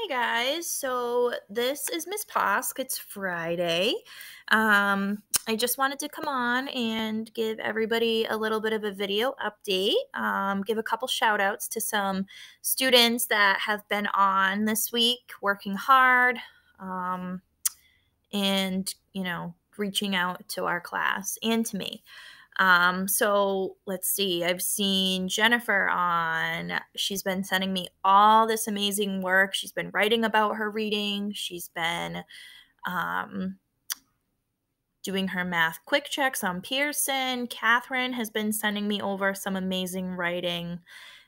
Hi guys. So this is Miss Poske. It's Friday. Um, I just wanted to come on and give everybody a little bit of a video update. Um, give a couple shout outs to some students that have been on this week, working hard, um, and you know, reaching out to our class and to me. Um, so let's see. I've seen Jennifer on. She's been sending me all this amazing work. She's been writing about her reading. She's been um, doing her math quick checks on Pearson. Catherine has been sending me over some amazing writing.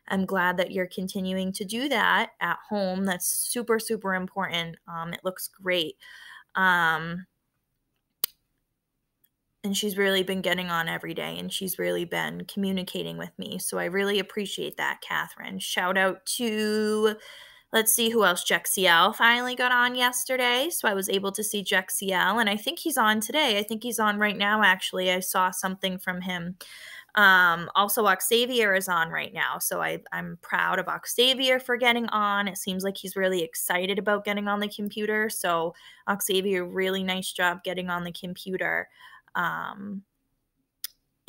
I'm glad that you're continuing to do that at home. That's super, super important. Um, it looks great. Um, and she's really been getting on every day and she's really been communicating with me. So I really appreciate that, Catherine. Shout out to, let's see who else. Jexiel finally got on yesterday. So I was able to see Jexiel and I think he's on today. I think he's on right now, actually. I saw something from him. Um, also, Octavier is on right now. So I, I'm proud of Octavier for getting on. It seems like he's really excited about getting on the computer. So, Octavier, really nice job getting on the computer um,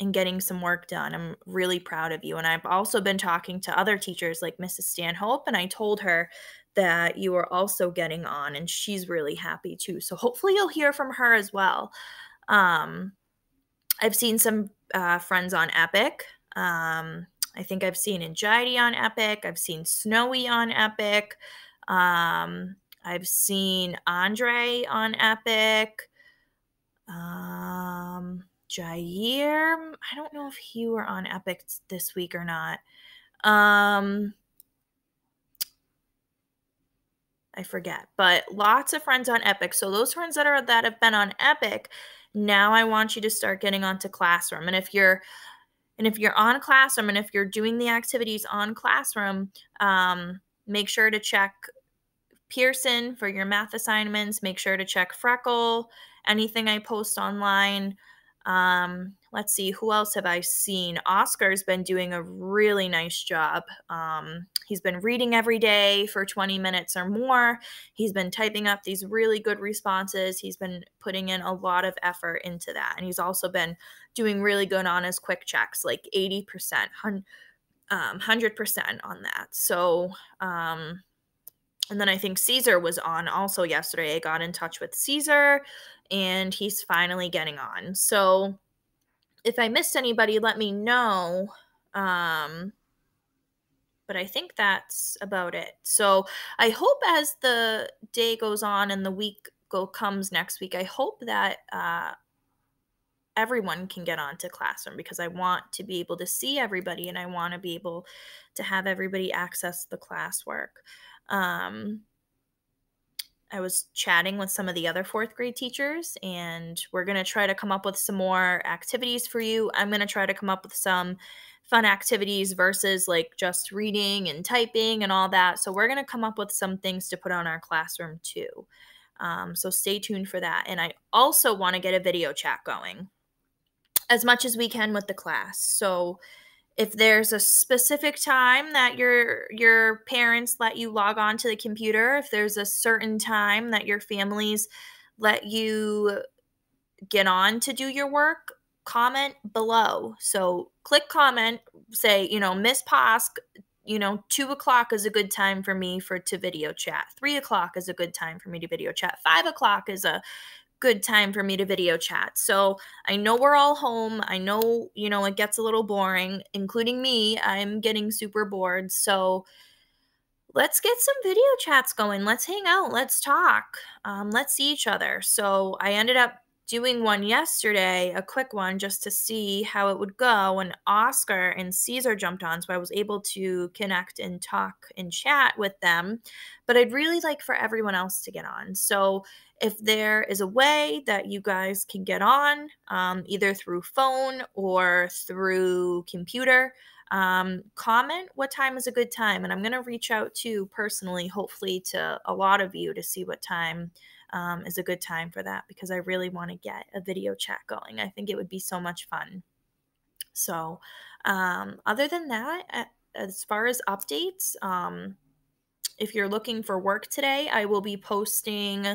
and getting some work done. I'm really proud of you. And I've also been talking to other teachers like Mrs. Stanhope, and I told her that you are also getting on, and she's really happy too. So hopefully you'll hear from her as well. Um, I've seen some uh, friends on Epic. Um, I think I've seen Anxiety on Epic. I've seen Snowy on Epic. Um, I've seen Andre on Epic. Um, Jair, I don't know if he were on Epic this week or not. Um, I forget, but lots of friends on Epic. So those friends that are that have been on Epic, now I want you to start getting onto Classroom. And if you're and if you're on Classroom and if you're doing the activities on Classroom, um, make sure to check Pearson for your math assignments. Make sure to check Freckle anything I post online. Um, let's see, who else have I seen? Oscar's been doing a really nice job. Um, he's been reading every day for 20 minutes or more. He's been typing up these really good responses. He's been putting in a lot of effort into that. And he's also been doing really good on his quick checks, like 80%, 100% um, on that. So, um, and then I think Caesar was on also yesterday. I got in touch with Caesar and he's finally getting on. So if I missed anybody, let me know. Um, but I think that's about it. So I hope as the day goes on and the week go comes next week, I hope that uh, everyone can get onto classroom because I want to be able to see everybody and I want to be able to have everybody access the classwork. Um, I was chatting with some of the other fourth grade teachers, and we're going to try to come up with some more activities for you. I'm going to try to come up with some fun activities versus like just reading and typing and all that. So, we're going to come up with some things to put on our classroom too. Um, so, stay tuned for that. And I also want to get a video chat going as much as we can with the class. So, if there's a specific time that your your parents let you log on to the computer if there's a certain time that your families let you get on to do your work comment below. So click comment say you know miss Poske you know two o'clock is a good time for me for to video chat. Three o'clock is a good time for me to video chat. Five o'clock is a good time for me to video chat. So I know we're all home. I know, you know, it gets a little boring, including me. I'm getting super bored. So let's get some video chats going. Let's hang out. Let's talk. Um, let's see each other. So I ended up doing one yesterday, a quick one, just to see how it would go. And Oscar and Caesar jumped on, so I was able to connect and talk and chat with them. But I'd really like for everyone else to get on. So if there is a way that you guys can get on, um, either through phone or through computer, um, comment what time is a good time. And I'm going to reach out to personally, hopefully, to a lot of you to see what time um, is a good time for that because I really want to get a video chat going. I think it would be so much fun. So, um, other than that, as far as updates, um, if you're looking for work today, I will be posting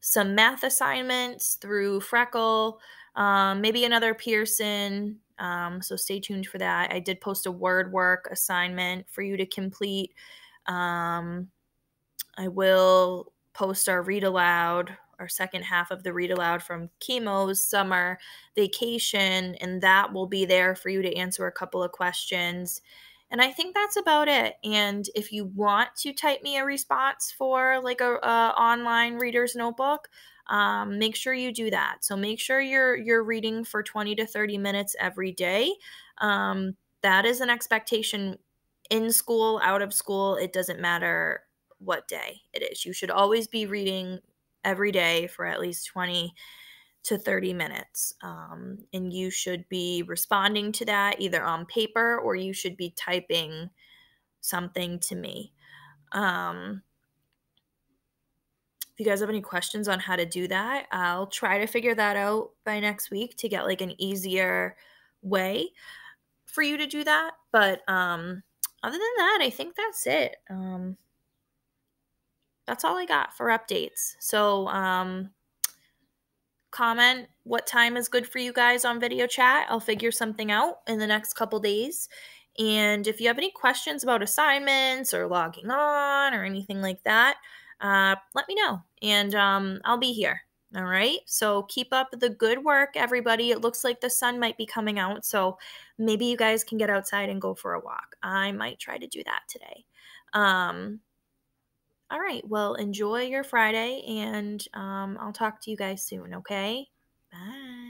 some math assignments through Freckle, um, maybe another Pearson. Um, so stay tuned for that. I did post a word work assignment for you to complete. Um, I will post our read aloud, our second half of the read aloud from chemo's summer vacation, and that will be there for you to answer a couple of questions. And I think that's about it. And if you want to type me a response for like a, a online reader's notebook, um, make sure you do that. So make sure you're you're reading for 20 to 30 minutes every day. Um, that is an expectation in school, out of school. It doesn't matter what day it is. You should always be reading every day for at least 20 to 30 minutes. Um, and you should be responding to that either on paper or you should be typing something to me. Um, if you guys have any questions on how to do that, I'll try to figure that out by next week to get like an easier way for you to do that. But um, other than that, I think that's it. Um, that's all I got for updates. So, um, comment what time is good for you guys on video chat. I'll figure something out in the next couple days. And if you have any questions about assignments or logging on or anything like that, uh, let me know and um, I'll be here. All right. So keep up the good work, everybody. It looks like the sun might be coming out. So maybe you guys can get outside and go for a walk. I might try to do that today. Um, all right. Well, enjoy your Friday and um, I'll talk to you guys soon. Okay. Bye.